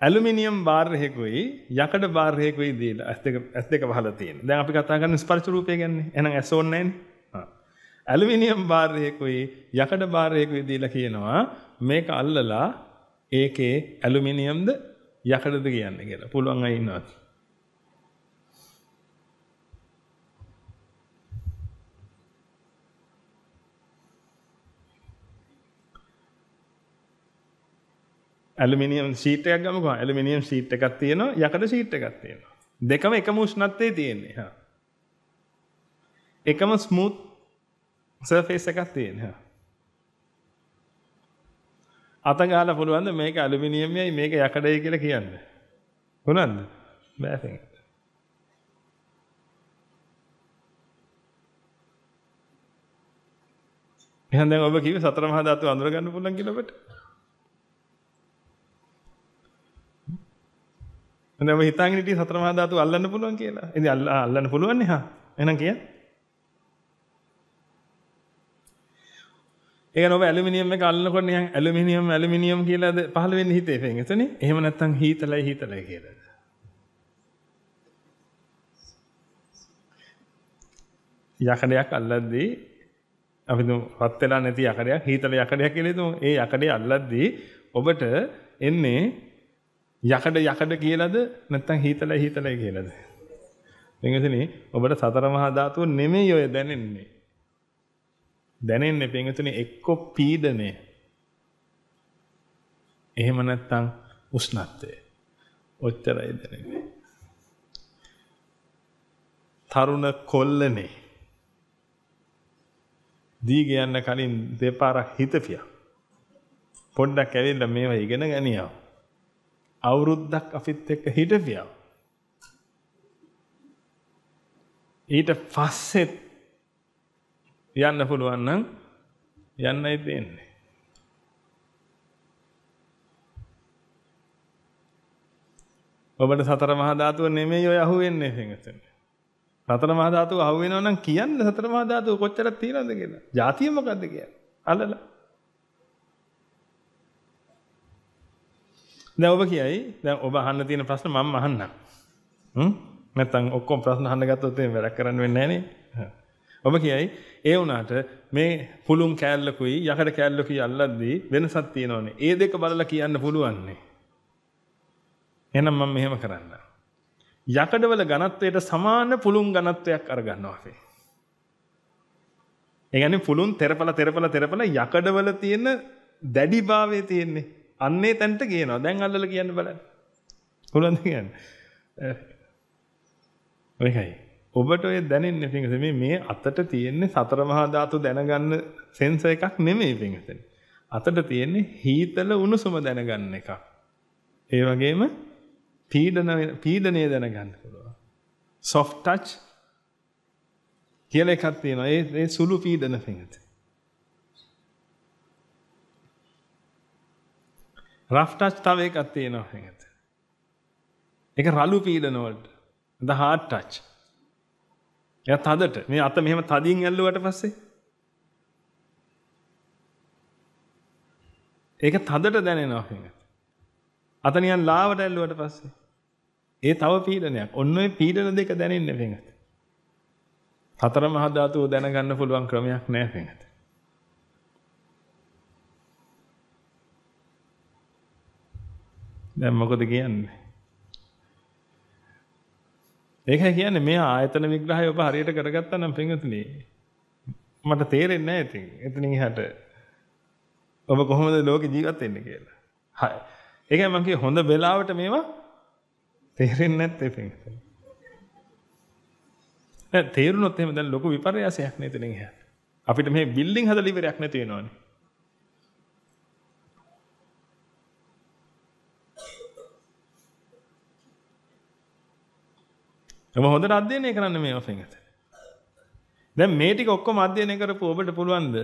Aluminium බාර්යකුයි යකඩ බාර්යකුයි දීලා ඇස් දෙක ඇස් දෙක වහලා තියෙන. දැන් අපි කතා කරන්නේ ස්පර්ශ රූපය ගැන. එහෙනම් ඇස් ඕනේ නැන්නේ. ඇලුමිනියම් බාර්යකුයි යකඩ බාර්යකුයි දීලා කියනවා මේක අල්ලලා ඒකේ ඇලුමිනියම්ද යකඩද කියන්නේ කියලා. පුළුවන් අය ඉන්නවද? ඇලුමිනියම් ෂීට් එකක් ගමුකෝ. ඇලුමිනියම් ෂීට් එකක් තියෙනවා, යකඩ ෂීට් එකක් තියෙනවා. දෙකම එකම උෂ්ණත්වයේ තියෙන්නේ. හා. එකම ස්මූත් සර්ෆේස් එකක් තියෙනවා. අත ගහලා පුළුවන්ද මේක ඇලුමිනියම්යයි මේක යකඩයි කියලා කියන්න? පුළුවන්ද? බෑ තේරෙන්නේ. එහෙනම් දැන් ඔබ කිව්වේ සතර මහා ධාතු අඳුර ගන්න පුළුවන් කියලා ඔබට? දැන් ඔබ හිතාගෙන හිටියේ සතර මහා ධාතු අල්ලන්න පුළුවන් කියලා. ඉතින් අල්ලන්න පුළුවන් නේ හා. එහෙනම් කියන්න. ඒ කියන්නේ ඔබ ඇලුමිනියම් එක අල්ලනකොට නිකන් ඇලුමිනියම් ඇලුමිනියම් කියලාද පහළ වෙන්නේ හිතේ පෙන්ගතනේ. එහෙම නැත්නම් හීතලයි හීතලයි කියලාද? යකඩයක් අල්ලද්දී අපි දුම් රත් වෙලා නැති යකඩයක් හීතල යකඩයක් කියලා හිතමු. ඒ යකඩේ අල්ලද්දී ඔබට එන්නේ යකඩ යකඩ කියලාද නැත්නම් හීතලයි හීතලයි කියලාද? එංගසනේ ඔබට සතර මහා ධාතුව නෙමෙයි ඔය දැනෙන්නේ. දැනෙන්නේ පින්තුනේ එක්ක පීඩනය. එහෙම නැත්නම් උෂ්ණත්වය. ඔච්චරයි දැනෙන්නේ. තරුණ කොල්ලනේ. දීග යන්න කලින් දෙපාරක් හිතපියා. පොඩ්ඩක් ඇවිල්ලා මේවා ඉගෙන ගනියව. අවුරුද්දක් අපිත් එක්ක හිටපියා. ඊට පස්සෙත් යන්න පුළුවන් නම් යන්නයි දෙන්නේ. ඔබට සතර මහා ධාතුව නෙමෙයි ඔය අහුවෙන්නේ පින්වතුනි. සතර මහා ධාතුව අහුවෙනවා නම් කියන්න සතර මහා ධාතුව කොච්චරක් තියෙනවද කියලා. ಜಾතිය මොකද්ද කියන්නේ? අල්ලලා. දැන් ඔබ කියයි දැන් ඔබ අහන්න තියෙන ප්‍රශ්න මම අහන්නම්. හ්ම්? නැත්තම් ඔක්කොම ප්‍රශ්න අහන්න ගත්තොත් එහෙම වැඩක් කරන්න වෙන්නේ නැහැ නේ. ඔබ කියයි ඒ වුණාට මේ පුළුන් කෑල්ලකුයි යකඩ කෑල්ලකුයි අල්ලද්දී වෙනසක් තියෙනවනේ. ඒ දෙක බලලා කියන්න පුළුවන්නේ. එහෙනම් මම මෙහෙම කරන්න. යකඩවල ඝනත්වයට සමාන පුළුන් ඝනත්වයක් අරගන්නවා අපි. ඒ කියන්නේ පුළුන් තෙරපල තෙරපල තෙරපල යකඩවල තියෙන දැඩිභාවයේ තියෙන්නේ. අන්නේ තැනට කියනවා. දැන් අල්ලලා කියන්න බලන්න. පුළුවන්ද කියන්නේ? ඔයයි. ඔබට ඔය දැනෙන්නේ පිංගත මේ මේ අතට තියෙන්නේ සතර මහා ධාතු දැනගන්න සෙන්සර් එකක් නෙමෙයි පිංගතනේ. අතට තියෙන්නේ හීතල උණුසුම දැනගන්න එකක්. ඒ වගේම පීඩන පීඩනය දැනගන්න පුළුවන්. soft touch කියලා එකක් තියෙනවා. ඒ ඒ සුළු පීඩන පිංගත. Rough touch තව එකක් තියෙනවා පිංගත. ඒක රළු පීඩන වලට. the hard touch එයා තදට මේ අත මෙහෙම තදින් ඇල්ලුවට පස්සේ ඒක තදට දැනෙනවා කියන්නේ. අත නිකන් ලාවට ඇල්ලුවට පස්සේ ඒ තව පීඩනයක්. ඔන්න ඔය පීඩන දෙක දැනෙන්නේ වෙනත්. හතර මහා ධාතුව දැනගන්න පුළුවන් ක්‍රමයක් නෑ වෙනත්. දැන් මොකද කියන්නේ? ඒකයි කියන්නේ මේ ආයතන විග්‍රහය ඔබ හරියට කරගත්තා නම් පින්වතුනි මට තේරෙන්නේ නැහැ ඉතින් එතනින් එහාට ඔබ කොහොමද ලෝකේ ජීවත් වෙන්නේ කියලා. හරි. ඒකයි මම කියේ හොඳ වෙලාවට මේවා තේරෙන්නේ නැත්තේ පින්වතුනි. නෑ තේරුණොත් එහෙම දැන් ලොකු විපර්යාසයක් නේ එතනින් එහාට. අපිට මේ බිල්ඩින් හදලා ඉවරයක් නැති වෙනවනේ. ඔබ හොඳට අධ්‍යයනය කරන්න මේ ඔෆෙන්ගත. දැන් මේ ටික ඔක්කොම අධ්‍යයනය කරපු ඔබට පුළුවන්ද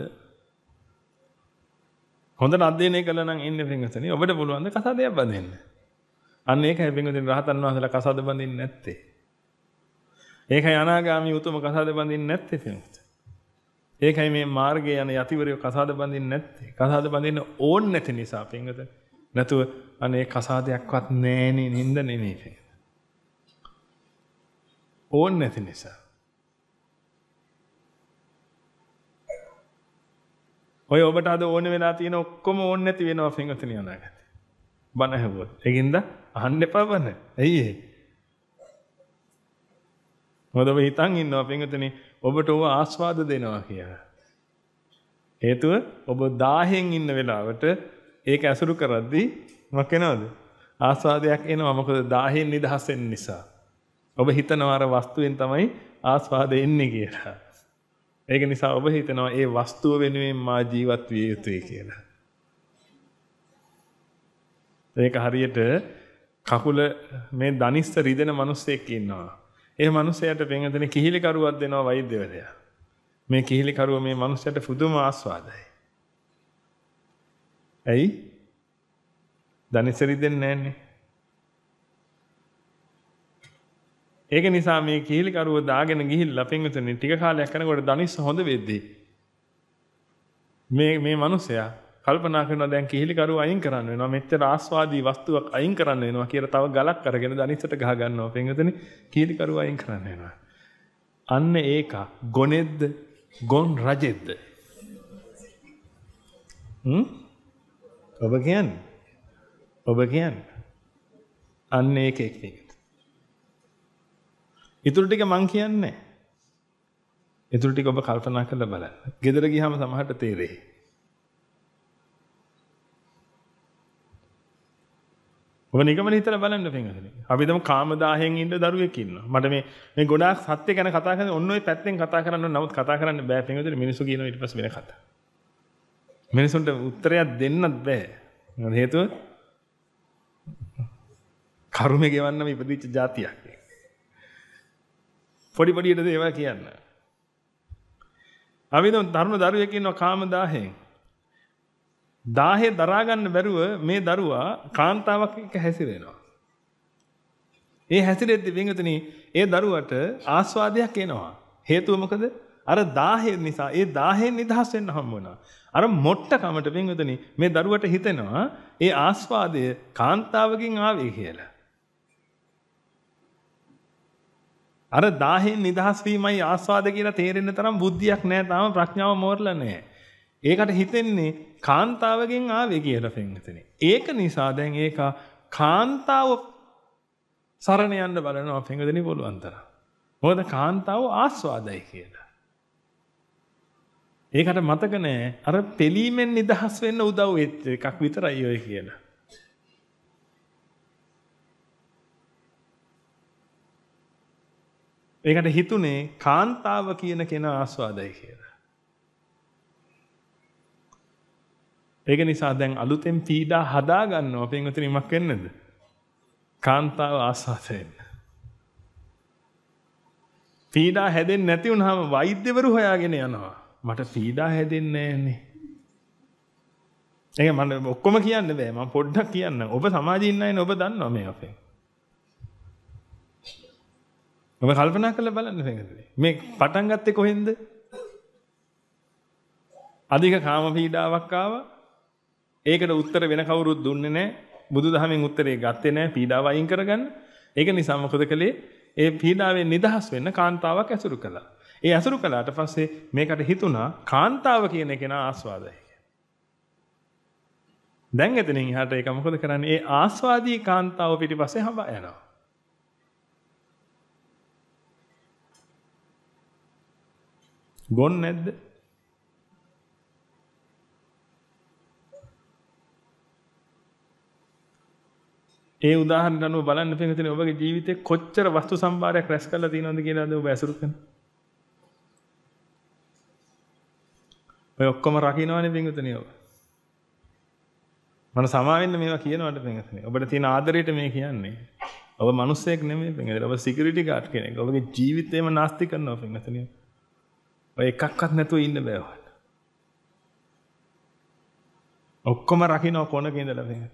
හොඳට අධ්‍යයනය කළා නම් ඉන්නේ පින්වතුනි ඔබට පුළුවන්ද කසාදයක් බඳින්න. අන්න ඒකයි පින්වතුනි රහතන් වහන්සේලා කසාද බඳින්නේ නැත්තේ. ඒකයි අනාගාමී උතුම කසාද බඳින්නේ නැත්තේ පින්වතුනි. ඒකයි මේ මාර්ගයේ යන යතිවරයෝ කසාද බඳින්නේ නැත්තේ. කසාද බඳින්න ඕන් නැති නිසා පින්වතුනි. නැතුව අනේ කසාදයක්වත් නෑනේ නින්ද නෙමෙයි. ඕන් නැති නිසා. ඔය ඔබට අද ඕන වෙලා තියෙන ඔක්කොම ඕන නැති වෙනවා පින්වතුනි අනාගතේ. බණ ඇහුවොත්. ඒකින්ද අහන්න එපා බණ. ඇයි ඒ? මොකද ඔබ හිතන් ඉන්නවා පින්වතුනි ඔබට ඕව ආස්වාද දෙනවා කියලා. හේතුව ඔබ 1000න් ඉන්න වෙලාවට ඒක ඇසුරු කරද්දී මොකක් වෙනවද? ආස්වාදයක් එනවා. මොකද 1000න් නිදහස් වෙන්න නිසා. ඔබ හිතනවා අර වස්තුවෙන් තමයි ආස්වාදය එන්නේ කියලා. ඒක නිසා ඔබ හිතනවා ඒ වස්තුව වෙනුවෙන් මා ජීවත් විය යුතුයි කියලා. ඒක හරියට කකුල මේ දනිස්ස රිදෙන මිනිස්සෙක් ඉන්නවා. ඒ මිනිසයාට පෙන්වදෙන කිහිලි කරුවක් දෙනවා වෛද්‍යවරයා. මේ කිහිලි කරුව මේ මිනිසයාට පුදුම ආස්වාදයි. ඇයි? දනිස්ස රිදෙන්නේ නැන්නේ. ඒක නිසා මේ කිහිලි කරුව දාගෙන ගිහිල්ලා පෙන්වතුනි ටික කාලයක් යනකොට දනිස්ස හොඳ වෙද්දී මේ මේ මිනිසයා කල්පනා කරනවා දැන් කිහිලි කරුව අයින් කරන්න වෙනවා මෙච්චර ආස්වාදී වස්තුවක් අයින් කරන්න වෙනවා කියලා තව ගලක් අරගෙන දනිස්සට ගහ ගන්නවා පෙන්වතුනි. කිහිලි කරුව අයින් කරන්න වෙනවා. අන්න ඒක ගොනෙද්ද ගොන් රජෙද්ද? හ්ම්? ඔබ කියන්නේ? ඔබ කියන්නේ? අන්න ඒක එක් ඉතුරු ටික මං කියන්නේ ඉතුරු ටික ඔබ කල්පනා කරලා බලන්න. ගෙදර ගියාම සමහරට තේරෙයි. ඔබ නිගමන හිතලා බලන්න පින්වතුනි. අපි දමු කාමදාහයෙන් ඉන්න දරුවෙක් ඉන්නවා. මට මේ මේ ගොඩාක් සත්‍ය ගැන කතා කරන ඔන්න ඔය පැත්තෙන් කතා කරන්න නමුත් කතා කරන්න බෑ පින්වතුනි මිනිස්සු කියනවා ඊට පස්සේ වෙන කතා. මිනිසුන්ට උත්තරයක් දෙන්නත් බෑ. හේතුව කර්මය ගෙවන්නම ඉපදිච්ච જાතියක්. පොඩි පොඩියට දේවල් කියන්න. අපි දමු තරුණ දරුවෙක් ඉන්නවා කාමදාහයෙන්. දාහේ දරාගන්න බැරුව මේ දරුවා කාන්තාවක් එක්ක හැසිරෙනවා. ඒ හැසිරෙද්දි වින්ගතනි ඒ දරුවට ආස්වාදයක් එනවා. හේතුව මොකද? අර දාහේ නිසා ඒ දාහෙන් නිදහස් වෙන්න හම්බ වුණා. අර මොට්ටකමට වින්ගතනි මේ දරුවට හිතෙනවා ඒ ආස්වාදය කාන්තාවකින් ආවේ කියලා. අර දාහෙන් නිදහස් වීමයි ආස්වාද කියලා තේරෙන්න තරම් බුද්ධියක් නැහැ. තාම ප්‍රඥාව මෝරලා නැහැ. ඒකට හිතෙන්නේ කාන්තාවගෙන් ආවේ කියලා පෙන්වතනේ. ඒක නිසා දැන් ඒක කාන්තාව සරණ යන්න බලනවා පෙන්වදෙනි පුළුවන් තරම්. මොකද කාන්තාව ආස්වාදයි කියලා. ඒකට මතක නෑ අර පෙලීමෙන් නිදහස් වෙන්න උදව් වෙච්ච එකක් විතරයි ඔය කියලා. ඒකට හිතුනේ කාන්තාව කියන කෙනා ආස්වාදයි කියලා. ඒක නිසා දැන් අලුතෙන් පීඩා හදා ගන්නවා පින්වතුනි මක් වෙන්නද? කාන්තාව ආසාවෙන්. පීඩා හැදෙන්නේ නැති වුනහම වෛද්‍යවරු හොයාගෙන යනවා. මට පීඩා හැදෙන්නේ නැහනේ. ඒක මම ඔක්කොම කියන්න බෑ. මම පොඩ්ඩක් කියන්න. ඔබ සමාජයේ ඉන්න අයනේ ඔබ දන්නවා මේ අපේ. ඔබ කල්පනා කරලා බලන්න මේ පටන් ගත්තේ කොහෙන්ද? අධික කාම පීඩාවක් ආවා. ඒකට උත්තර වෙන කවුරුත් දුන්නේ නැහැ. බුදුදහමෙන් උත්තරේ ගත්තේ නැහැ පීඩාව අයින් කරගන්න. ඒක නිසා මොකද කළේ? ඒ පීඩාවෙන් නිදහස් වෙන්න කාන්තාවක් ඇසුරු කළා. ඒ ඇසුරු කළාට පස්සේ මේකට හිතුණා කාන්තාව කියන කෙනා ආස්වාදයි. දැන් එතනින් එහාට ඒක මොකද කරන්නේ? ඒ ආස්වාදී කාන්තාව පිටිපස්සේ හඹා යනවා. ගොන් නැද්ද? ඒ උදාහරණ අනුව බලන්න පින්විතනේ ඔබගේ ජීවිතේ කොච්චර වස්තු සම්භාරයක් රැස් කරලා තියෙනවද කියලාද ඔබ ඇසුරු කරන්නේ? ඔය ඔක්කොම රකින්නවනේ පින්විතනේ ඔබ. මම සමාවෙන්න මේවා කියනවට පින්විතනේ. ඔබට තියෙන ආදරයට මේ කියන්නේ. ඔබ මිනිස්සෙක් නෙමෙයි පින්විතනේ. ඔබ සිකියුරිටි ගාඩ් කෙනෙක්. ඔබගේ ජීවිතේම නාස්ති කරනවා පින්විතනේ. ඔය එකක්වත් නැතුව ඉන්න බෑ ඔයාලට. ඔක්කොම රකින්න කොනක ඉඳලා පින්විතනේ.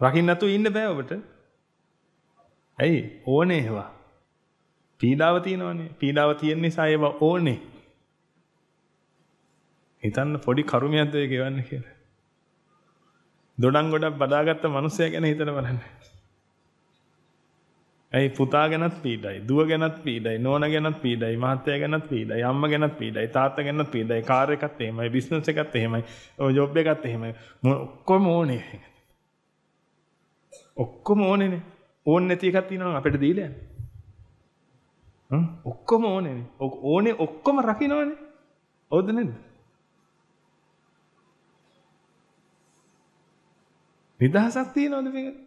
රකින්න නැතුව ඉන්න බෑ ඔබට. ඇයි? ඕනේ ඒවා. පීඩාව තියෙනවනේ. පීඩාව තියෙන නිසා ඒවා ඕනේ. හිතන්න පොඩි කරුමයක්ද ඒ ගෙවන්න කියලා. දොඩම් ගොඩක් බදාගත්ත මිනිස්සයා ගැන හිතලා බලන්න. ඇයි පුතා ගැනත් පීඩයි, දුව ගැනත් පීඩයි, නෝනා ගැනත් පීඩයි, මහත්තයා ගැනත් පීඩයි, අම්මා ගැනත් පීඩයි, තාත්තා ගැනත් පීඩයි, කාර් එකත් එහෙමයි, බිස්නස් එකත් එහෙමයි, ඔය ජොබ් එකත් එහෙමයි. ඔක්කොම ඕනේ. ඔක්කොම ඕනේනේ. ඕනේ නැති එකක් තියෙනවා අපිට දීලා යන්න. හ්ම් ඔක්කොම ඕනේනේ. ඕනේ ඔක්කොම රකින්නවනේ. හවුද නැද්ද? නිදහසක් තියනවද මේක?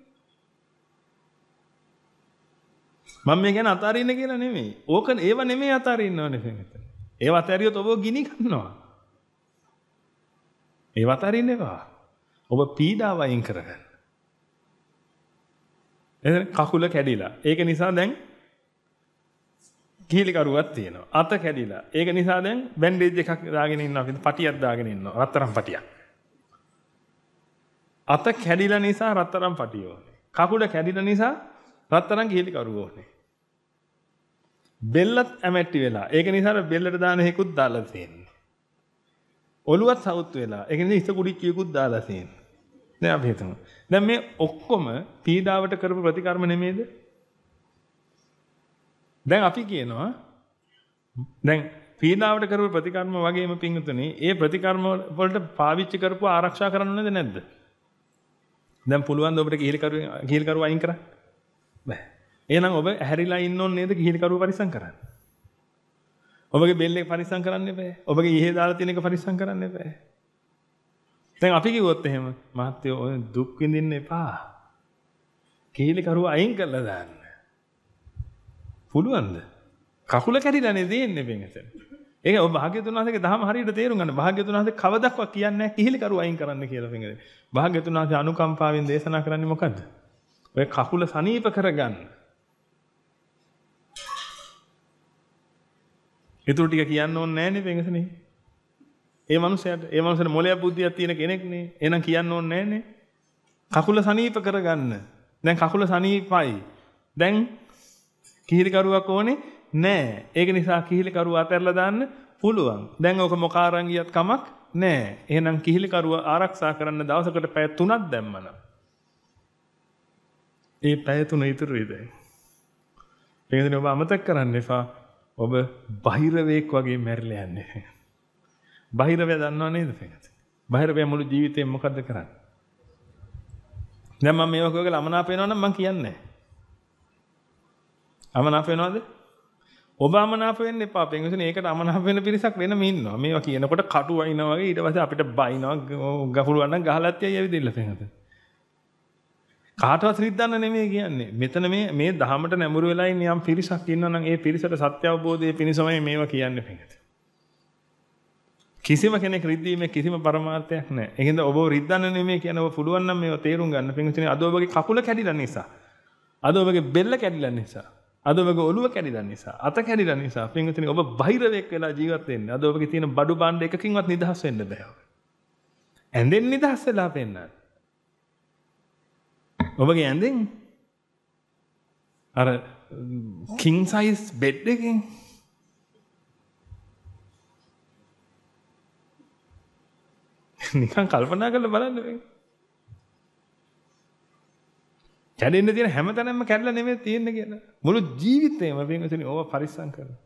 මම මේ ගැන අතාරින්න කියලා නෙමෙයි. ඕක ඒව නෙමෙයි අතාරින්න ඕනේ මේකට. ඒව අතාරියොත් ඔබ ගිනි ගන්නවා. ඒව අතාරින්න එපා. ඔබ පීඩාව අයින් කරගන්න. එතන කකුල කැඩිලා. ඒක නිසා දැන් කීලි කරුවක් තියෙනවා. අත කැඩිලා. ඒක නිසා දැන් බැන්ඩේජ් එකක් දාගෙන ඉන්නවා. පටියක් දාගෙන ඉන්නවා. රත්තරන් පටියක්. අත කැඩිලා නිසා රත්තරන් පටිය ඕනේ. කකුල කැඩිලා නිසා රත්තරන් කීලි කරුව ඕනේ. බෙල්ලත් ඇමැට්ටි වෙලා. ඒක නිසා බෙල්ලට දාන හේකුත් දාලා තියෙන්නේ. ඔළුවත් සවුත් වෙලා. ඒක නිසා ඉස්ස කුඩිච්චියකුත් දාලා තියෙන්නේ. දැන් අපි හිතමු. දැන් මේ ඔක්කොම පීඩාවට කරපු ප්‍රතිකර්ම නෙමේද? දැන් අපි කියනවා දැන් පීඩාවට කරපු ප්‍රතිකර්ම වගේම පිංගුතුනේ ඒ ප්‍රතිකර්ම වලට පාවිච්චි කරපුව ආරක්ෂා කරන්න ඕනේද නැද්ද? දැන් පුළුවන් ද ඔබට කිහිල් කරුව කිහිල් කරුව අයින් කරන්න? බෑ. එහෙනම් ඔබ ඇහැරිලා ඉන්න ඕනේ නේද කිහිල් කරුව පරිස්සම් කරන්න? ඔබගේ බෙල් එක පරිස්සම් කරන්න එපා. ඔබගේ ඉහේ දාලා තියෙන එක පරිස්සම් කරන්න එපා. දැන් අපි කිව්වොත් එහෙම මහත්තයෝ ඔය දුක් විඳින්න එපා. කිහිල් කරුව අයින් කරලා දාන්න. පුළුවන්ද? කකුල කැඩිලානේ දෙන්නේ වෙනතන. ඒක ඔබ භාග්‍යතුන් වහන්සේගේ දහම හරියට තේරුම් ගන්න. භාග්‍යතුන් වහන්සේ කවදක්වත් කියන්නේ නැහැ කිහිලි කරුව අයින් කරන්න කියලා වෙනද. භාග්‍යතුන් වහන්සේ අනුකම්පාවෙන් දේශනා කරන්නේ මොකද්ද? ඔය කකුල සනීප කරගන්න. ඊටු ටික කියන්න ඕනේ නැහනේ වෙනසනේ. ඒ මනුස්සයාට ඒ මනුස්සයාට මොලයක් බුද්ධියක් තියෙන කෙනෙක් නේ. එහෙනම් කියන්න ඕනේ නැහනේ. කකුල සනීප කරගන්න. දැන් කකුල සනීපයි. දැන් කිහිලි කරුවක් ඕනේ නෑ. ඒක නිසා කිහිලි කරුව අතහැරලා දාන්න පුළුවන්. දැන් ඕක මොකාරන් ගියත් කමක් නෑ. එහෙනම් කිහිලි කරුව ආරක්ෂා කරන්න දවසකට පැය 3ක් දැම්මනම්. ඒ පැය 3 ඉතුරුයි දැන්. ඒකනේ ඔබ අමතක කරන්න එපා. ඔබ බහිරවේක් වගේ මැරිලා යන්නේ. බහිරවය දන්නව නේද මේකට? බහිරවය මුළු ජීවිතේම මොකද්ද කරන්නේ? දැන් මම මේවා කියවලා අමනාප වෙනවා නම් මම කියන්නේ නැහැ. අමනාප වෙනවද? ඔබ අමනාප වෙන්න එපා. පෙන්වසනේ ඒකට අමනාප වෙන පිරිසක් වෙනම ඉන්නවා. මේවා කියනකොට කටු වයින්නවා වගේ ඊට පස්සේ අපිට බයිනවා ගහුරුවන් නම් ගහලත් යයි ඇවිදින්න පෙන්වත. කාටවත් රිද්දන්න නෙමෙයි කියන්නේ. මෙතන මේ මේ දහමට නැඹුරු වෙලා ඉන්න යම් පිරිසක් ඉන්නවා නම් ඒ පිරිසට සත්‍ය අවබෝධයේ පිණිසමයි මේවා කියන්නේ පෙන්වත. කිසිම කෙනෙක් රිද්දීමේ කිසිම පරමාර්ථයක් නැහැ. ඒකෙන්ද ඔබ රිද්දන්න නෙමෙයි කියන ඔබ පුළුවන් නම් මේවා තේරුම් ගන්න. පෙන්වතුනේ අද ඔබගේ කකුල කැඩිලා නිසා. අද ඔබගේ බෙල්ල කැඩිලා නිසා. අද ඔබගේ ඔළුව කැඩිලා නිසා, අත කැඩිලා නිසා, පින්විතනි ඔබ බහිරවෙක් වෙලා ජීවත් වෙන්නේ. අද ඔබගේ තියෙන බඩු බාණ්ඩ එකකින්වත් නිදහස් වෙන්න බෑ ඔබ. ඇඳෙන් නිදහස් වෙලා පෙන්නන්න. ඔබගේ ඇඳෙන් අර කිං සයිස් බෙඩ් එකකින් නිකන් කල්පනා කරලා බලන්න මේ කැඩෙන්න තියෙන හැම තැනම කැඩලා නෙමෙයි තියෙන්නේ කියලා. මුළු ජීවිතේම පින්වතුනි ඕව පරිස්සම් කරනවා.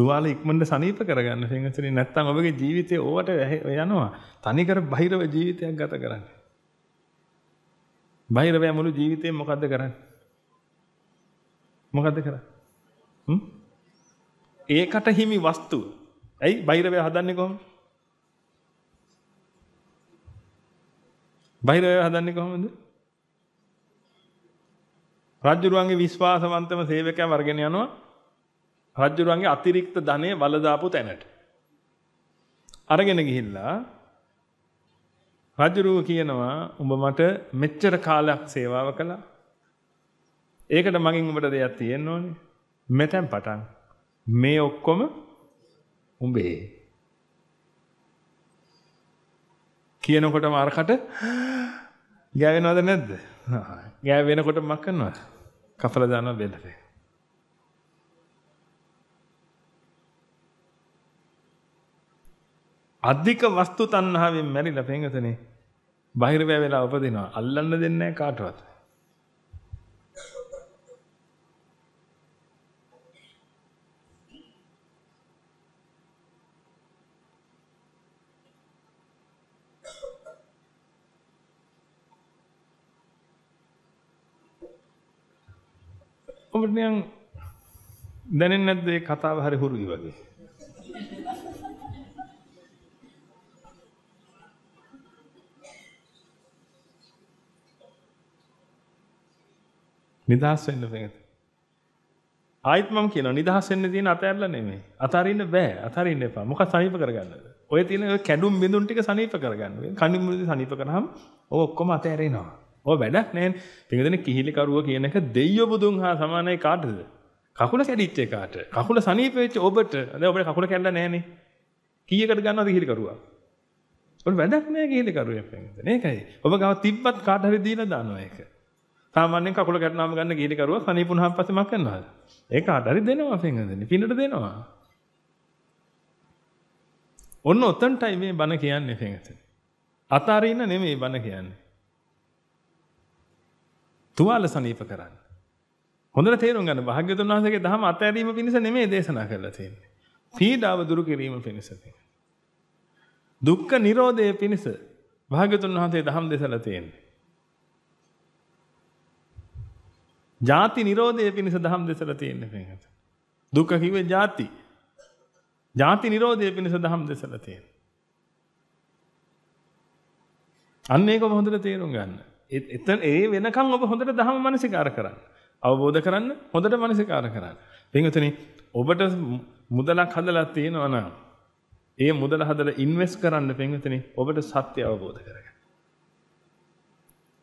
තුවාල ඉක්මනට සනීප කරගන්න පින්වතුනි නැත්තම් ඔබගේ ජීවිතේ ඕවට යනවා. තනිකර බහිරව ජීවිතයක් ගත කරන්න. බහිරව මුළු ජීවිතේම මොකද්ද කරන්නේ? මොකද්ද කරන්නේ? හ්ම්? ඒකට හිමි වස්තු. ඇයි බහිරව හදන්නේ කොහොමද? බහිරව හදන්නේ කොහොමද? රජුරුවන්ගේ විශ්වාසවන්තම සේවකයා වර්ගෙන යනවා රජුරුවන්ගේ අතිරික්ත ධනෙ වලදාපු තැනට. අරගෙන ගිහිල්ලා රජුරුව කියනවා උඹ මට මෙච්චර කාලයක් සේවාව කළා. ඒකට මගෙන් උඹට දෙයක් තියෙන්න ඕනේ. මෙතෙන් පටන් මේ ඔක්කොම උඹේ කියනකොටම අරකට ගෑවෙනවද නැද්ද? ගෑවෙනකොට මක් කරනවද? කපලා දානවා බෙල්ලට. අධික වස්තු තණ්හාවෙන් මැරිලා පෙඟතනේ බාහිර වෙලා උපදිනවා. අල්ලන්න දෙන්නේ නැහැ කාටවත්. ඔබට නිකන් දැනෙන්නේ නැද්ද මේ කතාව හරි හුරුයි වගේ? නිදහස් වෙන්න බෑ. ආයිත් මම කියනවා නිදහස් වෙන්න තියෙන අතහැරලා නෙමෙයි. අතහරින්න බෑ. අතහරින්න එපා. මොකක් සනීප කරගන්නද? ඔය තියෙන ඔය කැඩුම් බිඳුන් ටික සනීප කරගන්න. කණින් මුලදී සනීප කරාම ඔය ඔක්කොම අතහැරෙනවා. ඔය වැඩක් නෑනේ. පිටුදෙන කිහිලි කරුව කියන එක දෙයියෝ බුදුන් හා සමානයි කාටද? කකුල කැඩිච්ච එකාට. කකුල සනීප වෙච්ච ඔබට. දැන් ඔබට කකුල කැඩලා නෑනේ. කීයකට ගන්නවද කිහිලි කරුවා? ඔබ වැඩක් නෑ කිහිලි කරුවෙන් පිටුදෙන. ඒකයි. ඔබ ගාව තිබ්බත් කාට හරි දීලා දානවා ඒක. සාමාන්‍යයෙන් කකුල කැඩුනාම ගන්න ගිහිලි කරුවා සනීපුණාන් පස්සේ මක් කරනවද? ඒක කාට හරි දෙනවා පිටුදෙන. පින්නට දෙනවා. ඔන්න ඔතනටයි මේ බණ කියන්නේ පිටුදෙන. අතාරින්න නෙමෙයි බණ කියන්නේ. තුවාල සනීප කරන්න. හොඳට තේරුම් ගන්න භාග්‍යතුන් වහන්සේගේ දහම අත්හැරීම පිණිස නෙමෙයි දේශනා කරලා තියෙන්නේ. පීඩාව දුරු කිරීම පිණිස තියෙන්නේ. දුක්ඛ නිරෝධය පිණිස භාග්‍යතුන් වහන්සේ දහම් දේශලා තියෙන්නේ. ජාති නිරෝධය පිණිස දහම් දේශලා තියෙන්නේ මේකට. දුක්ඛ කිව්වේ ජාති. ජාති නිරෝධය පිණිස දහම් දේශලා තියෙන්නේ. අන්න ඒක හොඳට තේරුම් ගන්න. එතන ඒ වෙනකන් ඔබ හොඳට දහම මනසිකාර කරන්න. අවබෝධ කරන්න හොඳට මනසිකාර කරන්න. පින්වතුනි ඔබට මුදලක් හදලා තියෙනවා නම් ඒ මුදල හදලා ඉන්වෙස්ට් කරන්න පින්වතුනි ඔබට සත්‍ය අවබෝධ කරගන්න.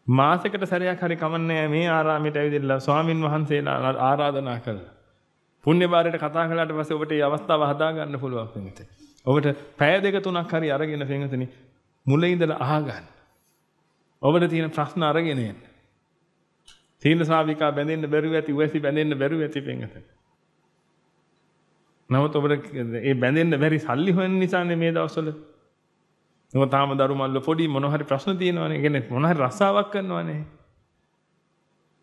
මාසෙකට සැරයක් හරි කමන්නේ මේ ආරාමයට ඇවිදලා ස්වාමින් වහන්සේලා ආරාධනා කළා. පුණ්‍ය බාරයට කතා කළාට පස්සේ ඔබට මේ අවස්ථාව හදා ගන්න පුළුවන් පින්වතුනි. ඔබට පැය දෙක තුනක් හරි අරගෙන පින්වතුනි මුලින් ඉඳලා අහගන්න. ඔබට තියෙන ප්‍රශ්න අරගෙන එන්න. සීල ශ්‍රාවිකා බැඳෙන්න බැරුව ඇති, උවැසි බැඳෙන්න බැරුව ඇති පෙන්ගත. නමුත් ඔබට ඒ බැඳෙන්න බැරි සල්ලි හොයන නිසානේ මේ දවස්වල. ඔබ තාම දරු මල්ල පොඩි මොන හරි ප්‍රශ්න තියෙනවනේ. කියන්නේ මොන හරි රස්සාවක් කරනවනේ.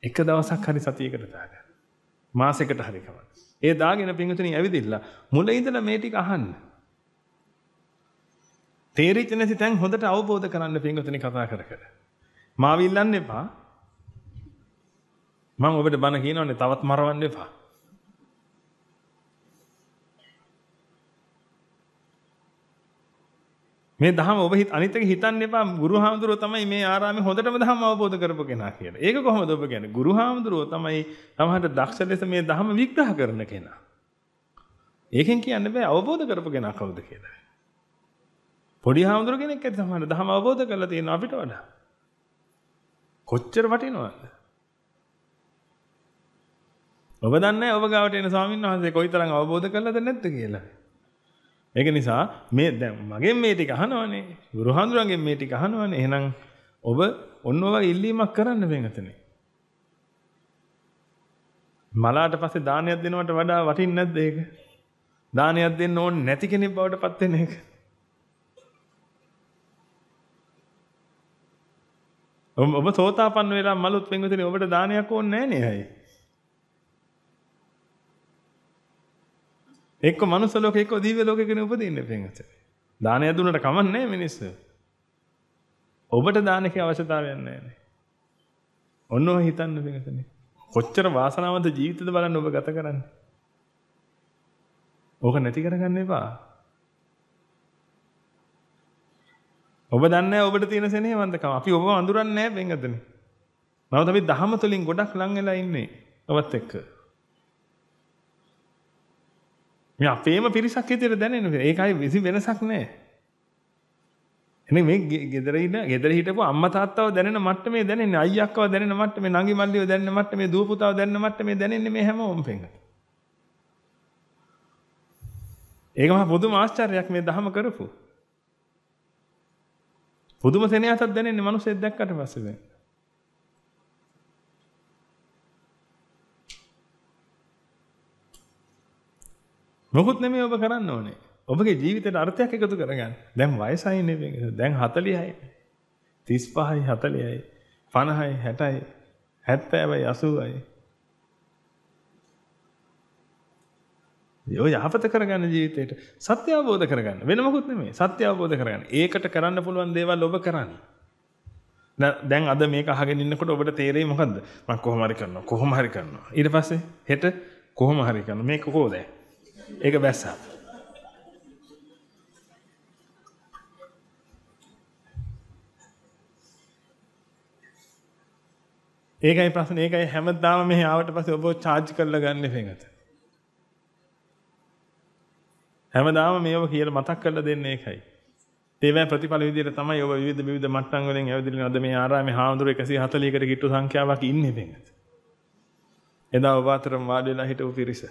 එක දවසක් හරි සතියකට දාගන්න. මාසෙකට හරි කවන්න. ඒ දාගෙන පින්විතනි ඇවිදින්න මුල ඉඳලා මේ ටික අහන්න. තේරිච්ච නැති තැන් හොඳට අවබෝධ කරන්න පින්විතනි කතා කර කර. මාව ඉල්ලන්න එපා. මම ඔබට බන කියනවනේ තවත් මරවන්න එපා. මේ දහම ඔබ හිත අනිත් එක හිතන්න එපා ගුරු හාමුදුරුවෝ තමයි මේ ආරාමේ හොඳටම දහම අවබෝධ කරපු කෙනා කියලා. ඒක කොහොමද ඔබ කියන්නේ? ගුරු හාමුදුරුවෝ තමයි තමහට දක්ෂ ලෙස මේ දහම විග්‍රහ කරන කෙනා. ඒකෙන් කියන්න බෑ අවබෝධ කරපු කෙනා කවුද කියලා. පොඩි හාමුදුරුවෝ කෙනෙක් ඇති තමහට දහම අවබෝධ කරලා තියෙන අපිට වඩා. කොච්චර වටිනවද? ඔබ දන්නේ ඔබ ගාවට එන ස්වාමීන් වහන්සේ කොයිතරම් අවබෝධ කරලාද නැද්ද කියලා. ඒක නිසා මේ දැන් මගෙන් මේ ටික අහනවනේ. ගුරුහාඳුරන්ගෙන් මේ ටික අහනවනේ. එහෙනම් ඔබ ඔන්න ඔය ඉල්ලීමක් කරන්න වෙනතනේ. මලාට පස්සේ දානයක් දෙනවට වඩා වටින්නේ නැද්ද ඒක? දානයක් දෙන්න ඕනේ නැති කෙනෙක් බවට පත් වෙන එක. ඔබ සෝතාපන්න වෙලා මලුත් වෙන්විතනේ ඔබට දානයක් ඕනේ නැහැ නේ අය. එක්ක මනුස්ස ලෝකෙ එක්ක දිව්‍ය ලෝකෙකනේ උපදින්නේ වෙන්විතනේ. දානය දුන්නට කමන්නේ මිනිස්සු. ඔබට දානකේ අවශ්‍යතාවයක් නැහැ. ඔන්න ඔය හිතන්න වෙන්විතනේ. කොච්චර වාසනාවන්ත ජීවිතද බලන්න ඔබ ගත කරන්නේ. ඕක නැති කරගන්න එපා. ඔබ දන්නේ ඔබට තියෙන සෙනෙහවන්තකම. අපි ඔබව අඳුරන්නේ නැහැ වෙන්ගදනේ. නමුත් අපි දහම තුලින් ගොඩක් ලං වෙලා ඉන්නේ ඔබත් එක්ක. මේ අපේම පිරිසක් විදියට දැනෙන්නේ. ඒකයි විසි වෙනසක් නැහැ. එනේ මේ ගෙදර ඉන්න ගෙදර හිටපු අම්මා තාත්තව දැනෙන මට්ටමේ දැනෙන්නේ අයියා අක්කව දැනෙන මට්ටමේ නංගි මල්ලිව දැනෙන මට්ටමේ දුව පුතාව දැනෙන මට්ටමේ දැනෙන්නේ මේ හැමෝම පෙඟ. ඒක මහ පුදුම ආශ්චර්යයක් මේ දහම කරපු. පුදුම සෙනෙහසක් දැනෙන්නේ මිනිස්සෙක් දැක්කට පස්සේ දැන්. මොකුත් නෙමෙයි ඔබ කරන්න ඕනේ. ඔබගේ ජීවිතයට අර්ථයක් එකතු කරගන්න. දැන් වයසයි නෙවෙයි. දැන් 40යි. 35යි 40යි 50යි 60යි 70යි 80යි. යෝ යහපත කරගන්න ජීවිතේට සත්‍ය අවබෝධ කරගන්න වෙන මොකුත් නෙමෙයි සත්‍ය අවබෝධ කරගන්න. ඒකට කරන්න පුළුවන් දේවල් ඔබ කරන්නේ. දැන් අද මේක අහගෙන ඉන්නකොට ඔබට තේරෙයි මොකද්ද? මම කොහොම හරි කරනවා කොහොම හරි කරනවා. ඊට පස්සේ හෙට කොහොම හරි කරනවා. මේක කොහොමද? ඒක බැස්සා. ඒකයි ප්‍රශ්නේ ඒකයි හැමදාම මෙහි ආවට පස්සේ ඔබ charge කරලා ගන්න එපෙඟත. හැමදාම මේව කියලා මතක් කරලා දෙන්නේ ඒකයි. ඒවැ ප්‍රතිඵල විදිහට තමයි ඔබ විවිධ විවිධ මට්ටම් වලින් ඇවිදින්න අද මේ ආරාමේ හාමුදුරු 140කට කිට්ටු සංඛ්‍යාවක් ඉන්නේ වෙනද. එදා ඔබ අතරම වාඩි වෙලා හිටපු පිරිස.